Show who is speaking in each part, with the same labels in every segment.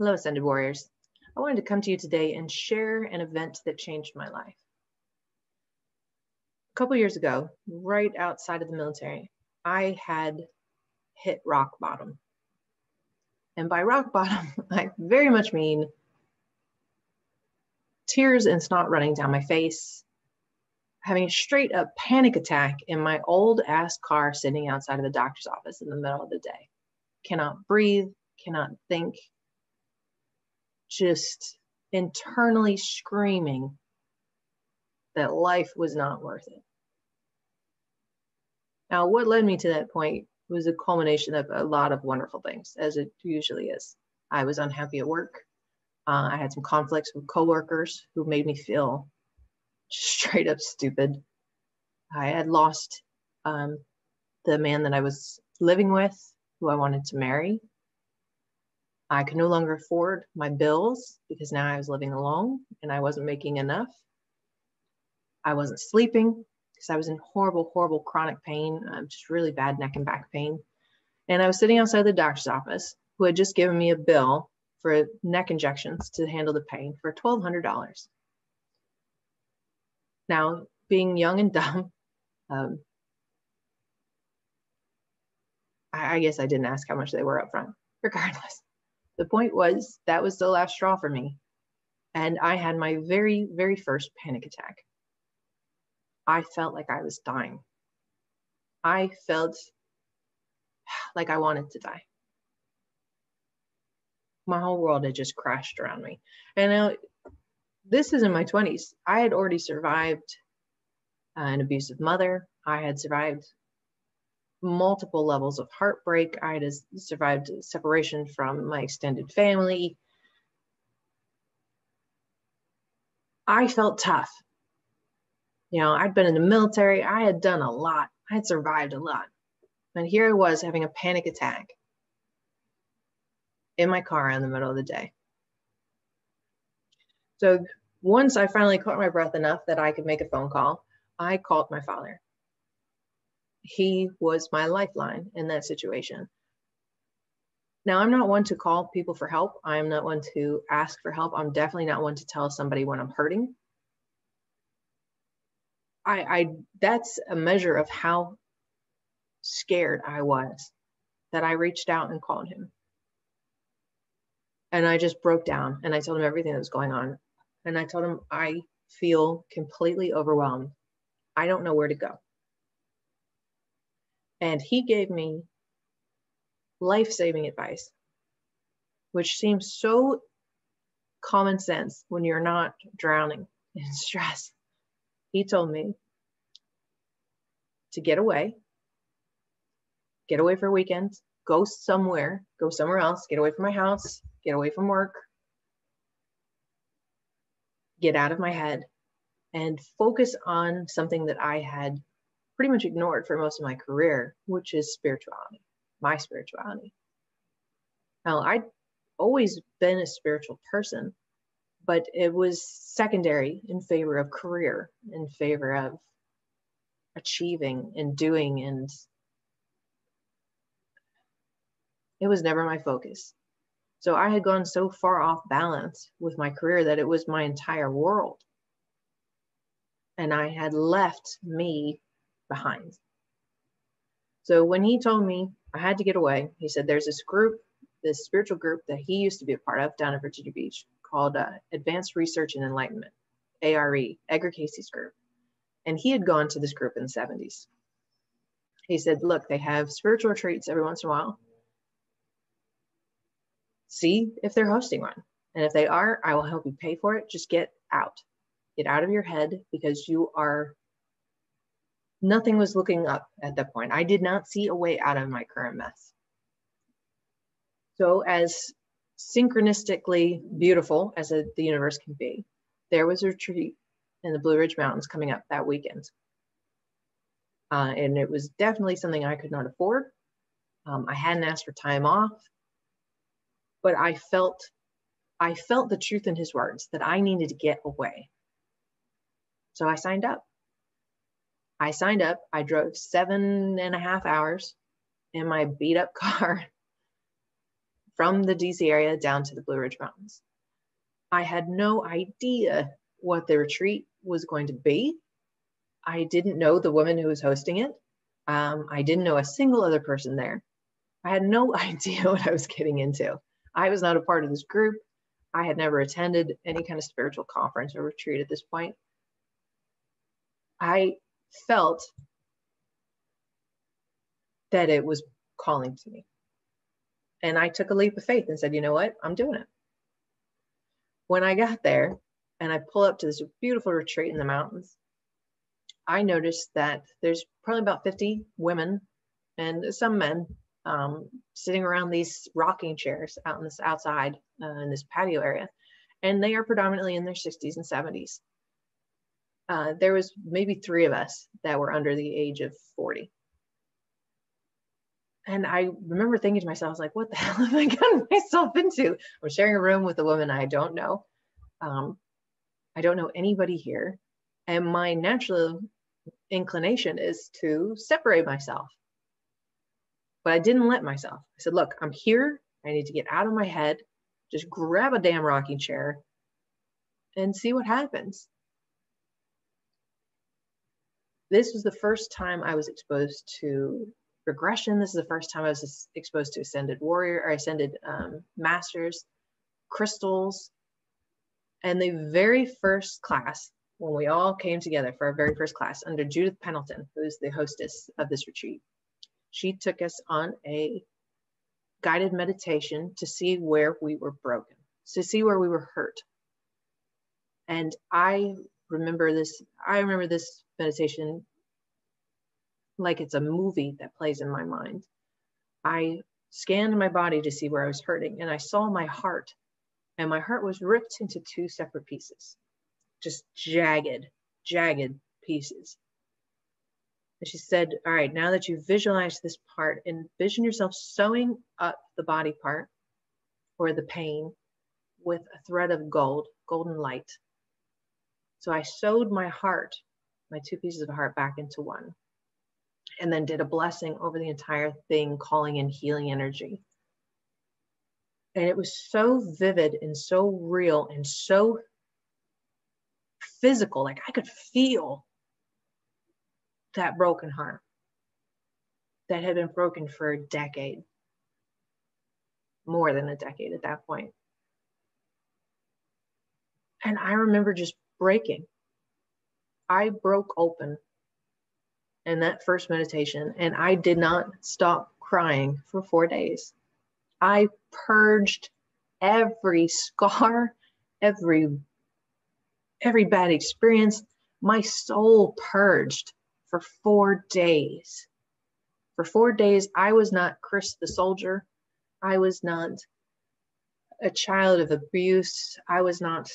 Speaker 1: Hello, Ascended Warriors. I wanted to come to you today and share an event that changed my life. A couple years ago, right outside of the military, I had hit rock bottom. And by rock bottom, I very much mean tears and snot running down my face, having a straight up panic attack in my old ass car sitting outside of the doctor's office in the middle of the day. Cannot breathe, cannot think, just internally screaming that life was not worth it. Now, what led me to that point was a culmination of a lot of wonderful things, as it usually is. I was unhappy at work. Uh, I had some conflicts with coworkers who made me feel straight up stupid. I had lost um, the man that I was living with, who I wanted to marry. I could no longer afford my bills because now I was living alone and I wasn't making enough. I wasn't sleeping because I was in horrible, horrible chronic pain, um, just really bad neck and back pain. And I was sitting outside the doctor's office who had just given me a bill for neck injections to handle the pain for $1,200. Now, being young and dumb, um, I, I guess I didn't ask how much they were up front, regardless. The point was that was the last straw for me. And I had my very, very first panic attack. I felt like I was dying. I felt like I wanted to die. My whole world had just crashed around me. And now, this is in my 20s. I had already survived uh, an abusive mother. I had survived multiple levels of heartbreak. I had survived separation from my extended family. I felt tough. You know, I'd been in the military, I had done a lot, I had survived a lot. And here I was having a panic attack in my car in the middle of the day. So once I finally caught my breath enough that I could make a phone call, I called my father he was my lifeline in that situation. Now, I'm not one to call people for help. I'm not one to ask for help. I'm definitely not one to tell somebody when I'm hurting. I, I that's a measure of how scared I was that I reached out and called him. And I just broke down and I told him everything that was going on. And I told him, I feel completely overwhelmed. I don't know where to go. And he gave me life saving advice, which seems so common sense when you're not drowning in stress. He told me to get away, get away for a weekend, go somewhere, go somewhere else, get away from my house, get away from work, get out of my head, and focus on something that I had pretty much ignored for most of my career, which is spirituality, my spirituality. Now, I'd always been a spiritual person, but it was secondary in favor of career, in favor of achieving and doing. And it was never my focus. So I had gone so far off balance with my career that it was my entire world. And I had left me behind. So when he told me I had to get away, he said there's this group, this spiritual group that he used to be a part of down in Virginia Beach called uh, Advanced Research and Enlightenment, ARE, Edgar Cayce's group. And he had gone to this group in the 70s. He said, look, they have spiritual retreats every once in a while. See if they're hosting one. And if they are, I will help you pay for it. Just get out. Get out of your head because you are Nothing was looking up at that point. I did not see a way out of my current mess. So, as synchronistically beautiful as a, the universe can be, there was a retreat in the Blue Ridge Mountains coming up that weekend. Uh, and it was definitely something I could not afford. Um, I hadn't asked for time off, but I felt, I felt the truth in his words that I needed to get away. So I signed up. I signed up. I drove seven and a half hours in my beat up car from the DC area down to the Blue Ridge Mountains. I had no idea what the retreat was going to be. I didn't know the woman who was hosting it. Um, I didn't know a single other person there. I had no idea what I was getting into. I was not a part of this group. I had never attended any kind of spiritual conference or retreat at this point. I felt that it was calling to me. And I took a leap of faith and said, you know what? I'm doing it. When I got there and I pull up to this beautiful retreat in the mountains, I noticed that there's probably about 50 women and some men um, sitting around these rocking chairs out in this outside uh, in this patio area, and they are predominantly in their 60s and 70s. Uh, there was maybe three of us that were under the age of 40. And I remember thinking to myself, I was like, what the hell have I gotten myself into? I'm sharing a room with a woman I don't know. Um, I don't know anybody here. And my natural inclination is to separate myself but I didn't let myself. I said, look, I'm here. I need to get out of my head, just grab a damn rocking chair and see what happens. This was the first time I was exposed to regression. This is the first time I was exposed to ascended warrior or ascended um, masters, crystals. And the very first class, when we all came together for our very first class under Judith Pendleton, who's the hostess of this retreat, she took us on a guided meditation to see where we were broken, to see where we were hurt. And I remember this, I remember this meditation like it's a movie that plays in my mind. I scanned my body to see where I was hurting, and I saw my heart, and my heart was ripped into two separate pieces, just jagged, jagged pieces. And she said, All right, now that you've visualized this part, envision yourself sewing up the body part or the pain with a thread of gold, golden light. So I sewed my heart, my two pieces of heart, back into one, and then did a blessing over the entire thing, calling in healing energy. And it was so vivid and so real and so physical. Like I could feel that broken heart that had been broken for a decade, more than a decade at that point. And I remember just breaking. I broke open in that first meditation, and I did not stop crying for four days. I purged every scar, every every bad experience. My soul purged for four days. For four days, I was not Chris the soldier. I was not a child of abuse. I was not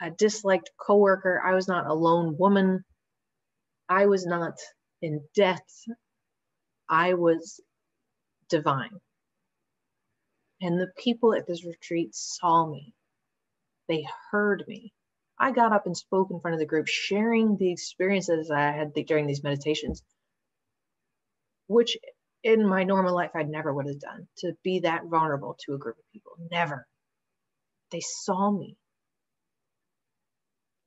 Speaker 1: a disliked coworker. I was not a lone woman. I was not in debt. I was divine. And the people at this retreat saw me. They heard me. I got up and spoke in front of the group, sharing the experiences I had during these meditations, which in my normal life I never would have done to be that vulnerable to a group of people. Never. They saw me.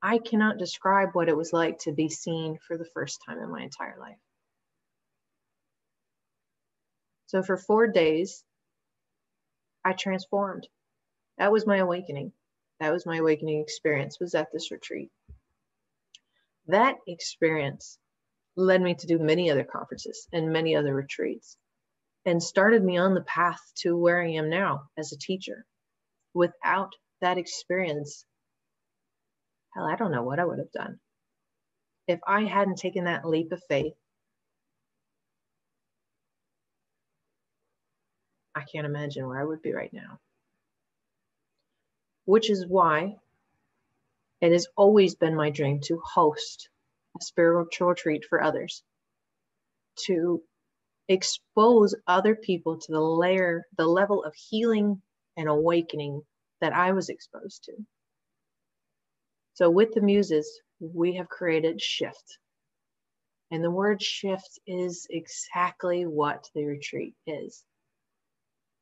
Speaker 1: I cannot describe what it was like to be seen for the first time in my entire life. So for four days, I transformed. That was my awakening. That was my awakening experience, was at this retreat. That experience led me to do many other conferences and many other retreats and started me on the path to where I am now as a teacher. Without that experience, hell, I don't know what I would have done. If I hadn't taken that leap of faith, I can't imagine where I would be right now which is why it has always been my dream to host a spiritual retreat for others, to expose other people to the layer, the level of healing and awakening that I was exposed to. So, with the muses, we have created Shift. And the word shift is exactly what the retreat is.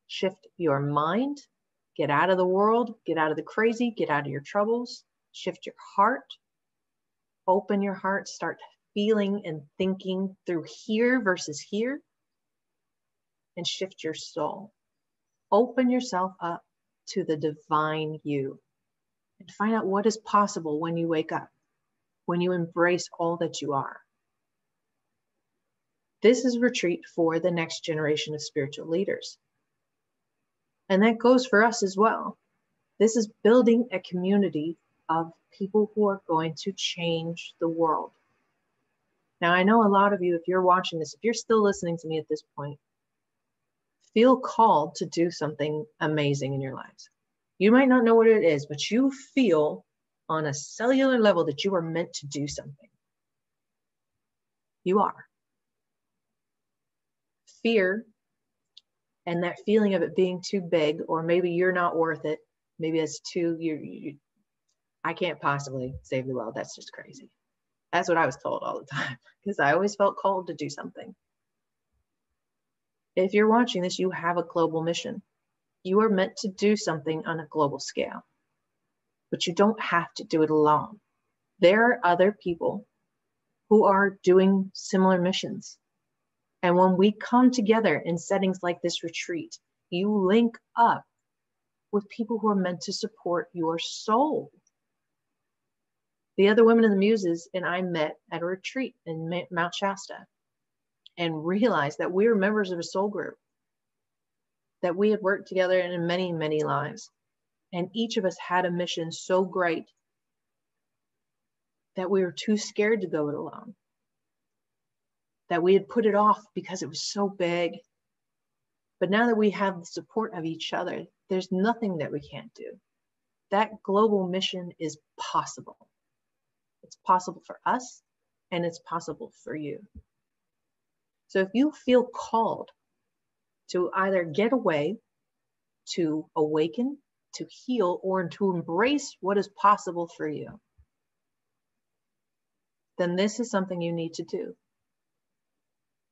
Speaker 1: shift your mind, get out of the world, get out of the crazy, get out of your troubles, shift your heart, open your heart, start feeling and thinking through here versus here, and shift your soul. Open yourself up to the divine you and find out what is possible when you wake up, when you embrace all that you are. This is retreat for the next generation of spiritual leaders. And that goes for us as well. This is building a community of people who are going to change the world. Now, I know a lot of you, if you're watching this, if you're still listening to me at this point, feel called to do something amazing in your lives. You might not know what it is, but you feel on a cellular level that you are meant to do something. You are. Fear and that feeling of it being too big, or maybe you're not worth it, maybe it's too, you, you I can't possibly save the world. That's just crazy. That's what I was told all the time because I always felt called to do something. If you're watching this, you have a global mission. You are meant to do something on a global scale, but you don't have to do it alone. There are other people who are doing similar missions. And when we come together in settings like this retreat, you link up with people who are meant to support your soul. The other women in the Muses and I met at a retreat in Mount Shasta and realized that we were members of a soul group, that we had worked together in many, many lives. And each of us had a mission so great that we were too scared to go it alone, that we had put it off because it was so big. But now that we have the support of each other, there's nothing that we can't do. That global mission is possible. It's possible for us and it's possible for you. So if you feel called to either get away, to awaken, to heal, or to embrace what is possible for you, then this is something you need to do.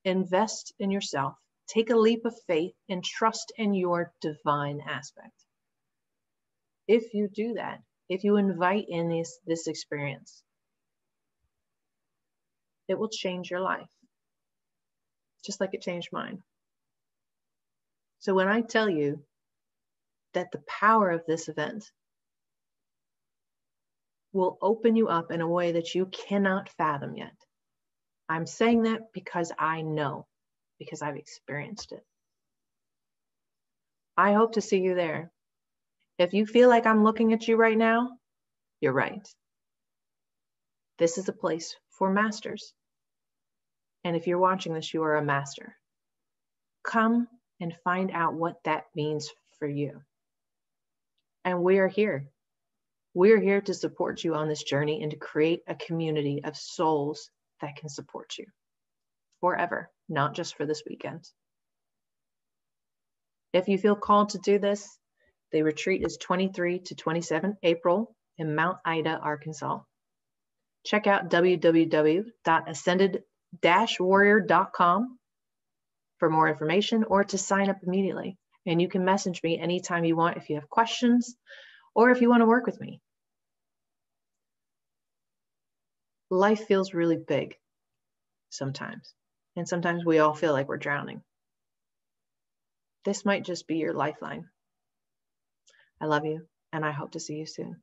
Speaker 1: Invest in yourself, take a leap of faith, and trust in your divine aspect. If you do that, if you invite in this, this experience, it will change your life just like it changed mine. So when I tell you that the power of this event will open you up in a way that you cannot fathom yet, I'm saying that because I know, because I've experienced it. I hope to see you there. If you feel like I'm looking at you right now, you're right. This is a place for masters. And if you're watching this, you are a master. Come and find out what that means for you. And we are here. We're here to support you on this journey and to create a community of souls that can support you forever, not just for this weekend. If you feel called to do this, the retreat is 23 to 27 April in Mount Ida, Arkansas. Check out www.ascended warrior.com for more information or to sign up immediately. And you can message me anytime you want if you have questions or if you want to work with me. Life feels really big sometimes, and sometimes we all feel like we're drowning. This might just be your lifeline. I love you, and I hope to see you soon.